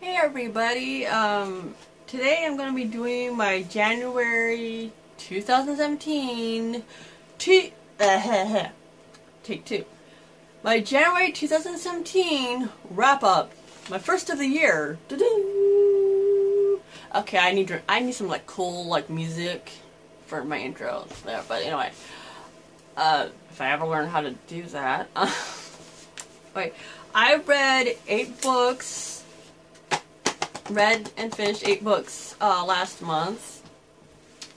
Hey everybody, um, today I'm going to be doing my January 2017 t- uh, take two. My January 2017 wrap up. My first of the year. Okay, I need I need some like cool like music for my intro there, but anyway. Uh, if I ever learn how to do that. Wait, I read eight books read and finished eight books uh, last month.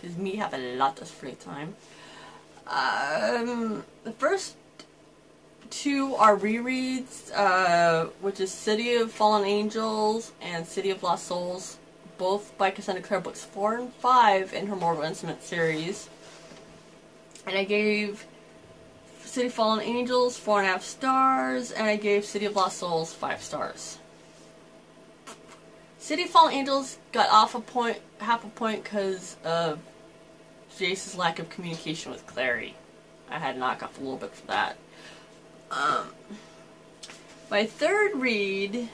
Because me have a lot of free time. Um, the first two are rereads, uh, which is City of Fallen Angels and City of Lost Souls, both by Cassandra Clare, books four and five in her Mortal Instrument series. And I gave City of Fallen Angels four and a half stars, and I gave City of Lost Souls five stars. City Fallen Angels got off a point, half a point because of Jace's lack of communication with Clary. I had knock off a little bit for that. Um, my third read.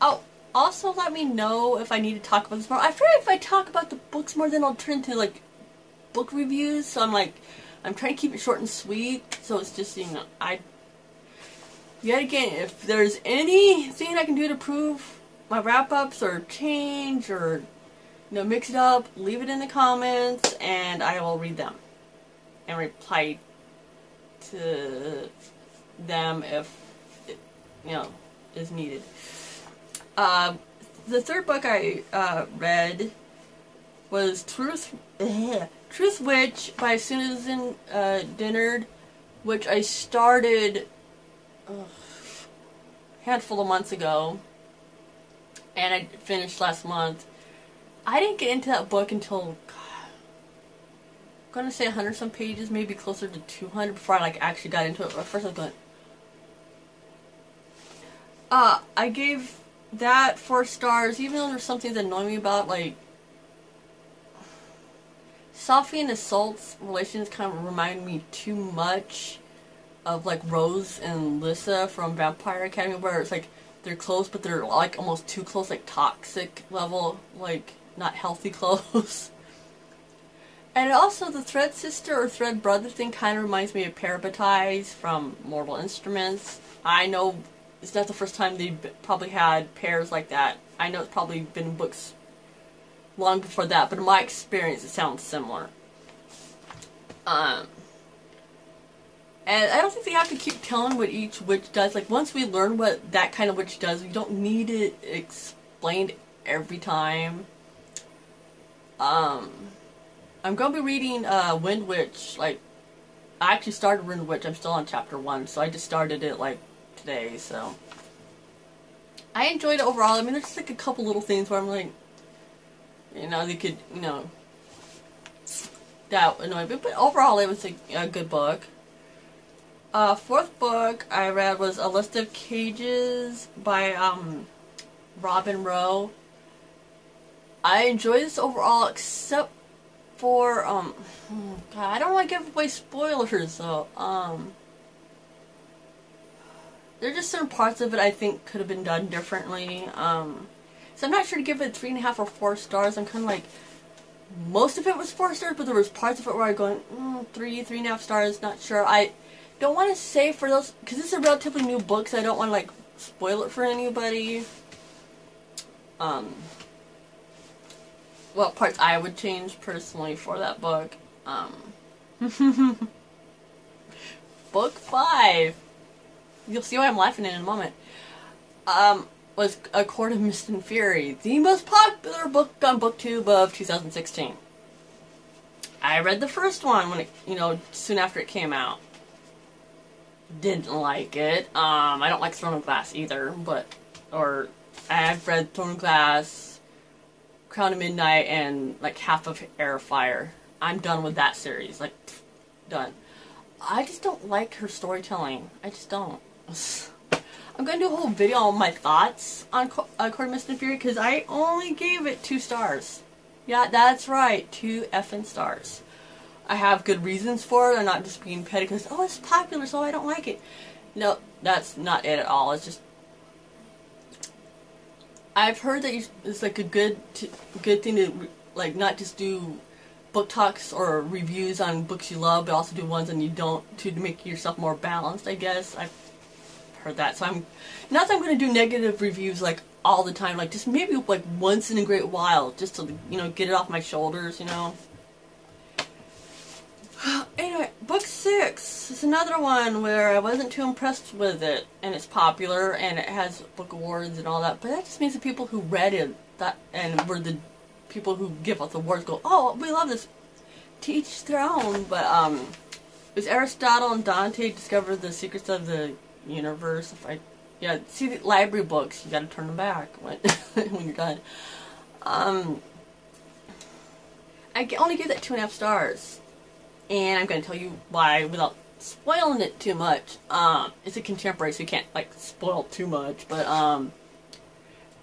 Oh, also let me know if I need to talk about this more. I feel if I talk about the books more, then I'll turn to like book reviews. So I'm like, I'm trying to keep it short and sweet. So it's just you know, I. Yet again, if there's anything I can do to prove my wrap ups or change or you know mix it up, leave it in the comments and I will read them and reply to them if it, you know is needed. Uh, the third book I uh, read was Truth Truth Witch by Susan uh, Dennard, which I started a handful of months ago and I finished last month. I didn't get into that book until God, I'm gonna say 100 some pages, maybe closer to 200 before I like actually got into it. But first I was going. Uh, I gave that four stars, even though there's something that annoyed me about like Sophie and Iseult's relations kind of remind me too much of like Rose and Lissa from Vampire Academy, where it's like they're close, but they're like almost too close, like toxic level, like not healthy close. and also the Thread Sister or Thread Brother thing kind of reminds me of Parabatai from Mortal Instruments. I know it's not the first time they've probably had pairs like that. I know it's probably been books long before that, but in my experience, it sounds similar. Um, and I don't think they have to keep telling what each witch does. Like, once we learn what that kind of witch does, we don't need it explained every time. Um, I'm going to be reading uh, Wind Witch. Like, I actually started Wind Witch. I'm still on chapter 1, so I just started it, like, today, so. I enjoyed it overall. I mean, there's just, like, a couple little things where I'm like, you know, they could, you know, that annoyed me. But overall, it was a good book. Uh, fourth book I read was A List of Cages by um, Robin Roe. I enjoyed this overall, except for um, God, I don't want to give away spoilers though. Um, there are just certain parts of it I think could have been done differently. Um, so I'm not sure to give it three and a half or four stars. I'm kind of like most of it was four stars, but there was parts of it where I going mm, three, three and a half stars. Not sure. I don't want to say for those because this is a relatively new book, so I don't want to like spoil it for anybody. Um, what parts I would change personally for that book. Um, book five. You'll see why I'm laughing in a moment. Um, was A Court of Mist and Fury, the most popular book on BookTube of 2016. I read the first one when it, you know, soon after it came out didn't like it. Um, I don't like Throne of Glass either, but or I've read Throne of Glass, Crown of Midnight, and like half of Heir Fire. I'm done with that series. Like, done. I just don't like her storytelling. I just don't. I'm gonna do a whole video on my thoughts on Co- Court of Mist and Fury because I only gave it two stars. Yeah, that's right, two effing stars. I have good reasons for it. I'm not just being petty because, oh, it's popular, so I don't like it. No, that's not it at all. It's just. I've heard that you, it's like a good good thing to like not just do book talks or reviews on books you love, but also do ones and you don't to make yourself more balanced. I guess I've heard that, so I'm not that I'm going to do negative reviews like all the time. Like just maybe like once in a great while, just to you know get it off my shoulders. You know. Anyway, book six is another one where I wasn't too impressed with it, and it's popular and it has book awards and all that. But that just means the people who read it that and were the people who give us awards go, oh, we love this. Teach their own, but um, it was Aristotle and Dante discovered the secrets of the universe. If I, yeah, see the library books, you got to turn them back when when you're done. Um, I only give that two and a half stars and I'm going to tell you why without spoiling it too much. Um, it's a contemporary, so you can't like spoil too much. But um,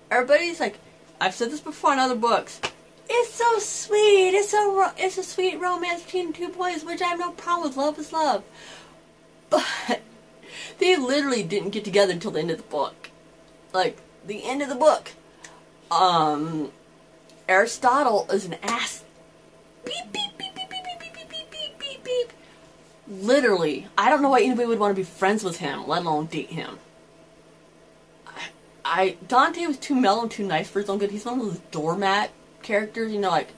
everybody's like, I've said this before in other books. It's so sweet. It's so it's a sweet romance between two boys, which I have no problem with. Love is love, but they literally didn't get together until the end of the book. Like the end of the book. Um, Aristotle is an ass. Beep beep literally, I don't know why anybody would want to be friends with him, let alone date him. I, I Dante was too mellow and too nice for his own good. He's one of those doormat characters, you know, like,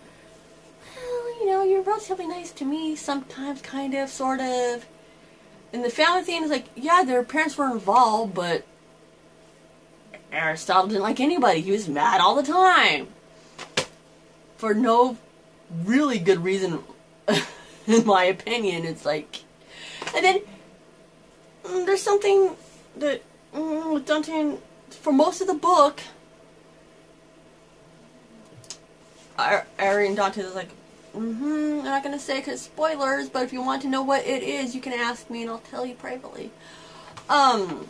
well, you know, you're relatively nice to me sometimes, kind of, sort of. And the family thing is like, yeah, their parents were involved, but Aristotle didn't like anybody. He was mad all the time. For no really good reason in my opinion. It's like, and then mm, there's something that mm, with Dante for most of the book. Ari and Dante is like, mm-hmm, I'm not gonna say because spoilers, but if you want to know what it is, you can ask me and I'll tell you privately. Um.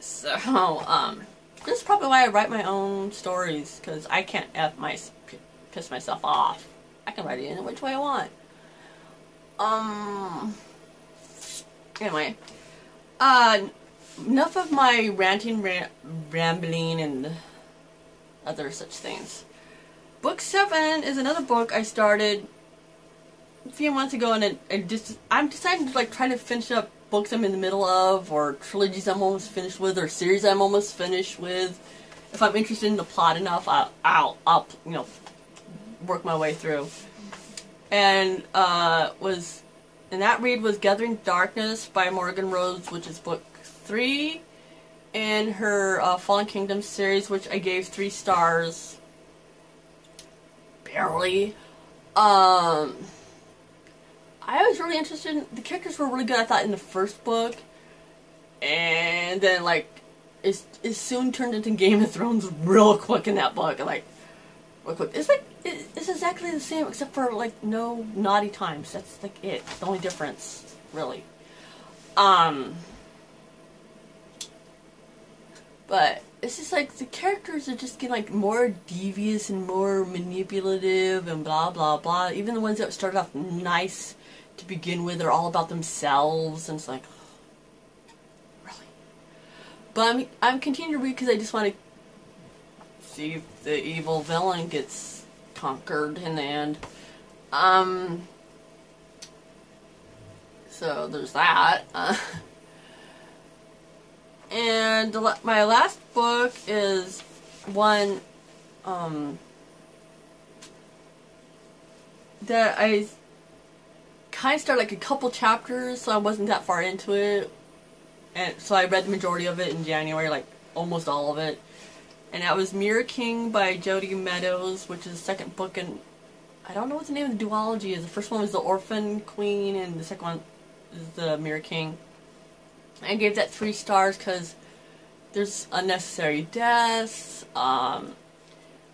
So, um, this is probably why I write my own stories because I can't f my piss myself off. I can write it in which way I want. Um. Anyway, uh, enough of my ranting, ram- rambling, and other such things. Book seven is another book I started a few months ago, and it just I'm deciding to like try to finish up books I'm in the middle of, or trilogies I'm almost finished with, or series I'm almost finished with. If I'm interested in the plot enough, I'll, I'll, I'll you know, work my way through. And uh, was and that read was Gathering Darkness by Morgan Rhodes, which is book three in her uh, Falling Kingdom series, which I gave three stars. Barely. Um, I was really interested. In, the characters were really good. I thought in the first book, and then like it, it soon turned into Game of Thrones real quick in that book. Like real quick. It's like it's exactly the same except for like no naughty times. That's like it. The only difference, really. Um, but it's just like the characters are just getting like more devious and more manipulative and blah blah blah. Even the ones that started off nice to begin with are all about themselves, and it's like, really. But I'm I'm continuing to read because I just want to if the evil villain gets conquered in the end. Um, so there's that. Uh, and my last book is one um, that I kind of started like a couple chapters, so I wasn't that far into it. And so I read the majority of it in January, like almost all of it and that was Mirror King by Jodi Meadows, which is the second book in. I don't know what the name of the duology is. The first one was The Orphan Queen, and the second one is The Mirror King. I gave that three stars because there's unnecessary deaths. Um,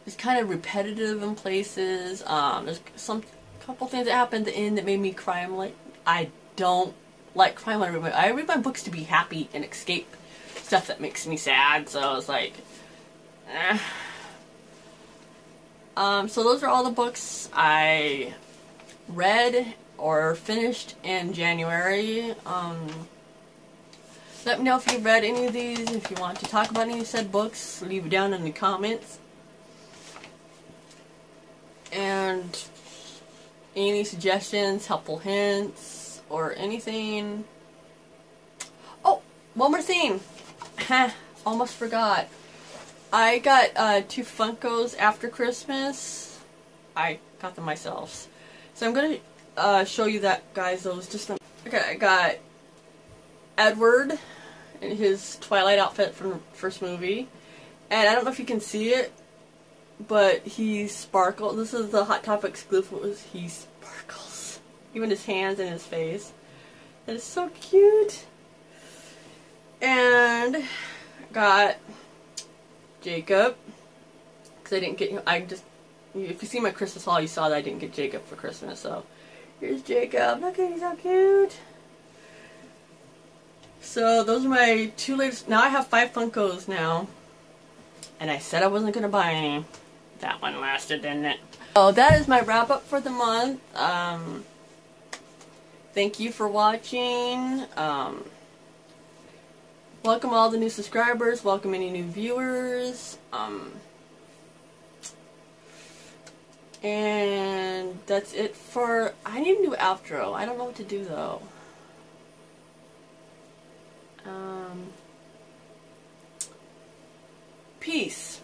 it's kind of repetitive in places. Um, there's some couple things that happened at the end that made me cry. I'm like, I don't like crying when I read my. I read my books to be happy and escape stuff that makes me sad. So it's like um, so those are all the books I read or finished in January. Um, Let me know if you've read any of these. If you want to talk about any of said books, leave it down in the comments. And any suggestions, helpful hints, or anything. Oh, one more thing. Almost forgot. I got uh, two Funkos after Christmas. I got them myself. So I'm going to uh, show you that, guys. Those just Okay, I got Edward in his Twilight outfit from the first movie. And I don't know if you can see it, but he sparkles. This is the Hot Topic exclusive. He sparkles. Even his hands and his face. That is so cute. And got Jacob. Because I didn't get I just, if you see my Christmas haul, you saw that I didn't get Jacob for Christmas. So here's Jacob. Look at he's so cute. So those are my two latest. Now I have five Funkos now. And I said I wasn't going to buy any. That one lasted, didn't it? Oh, that is my wrap up for the month. Um, thank you for watching. Um, welcome all the new subscribers. Welcome any new viewers. Um, and that's it for... I need a new outro. I don't know what to do though. Um, peace.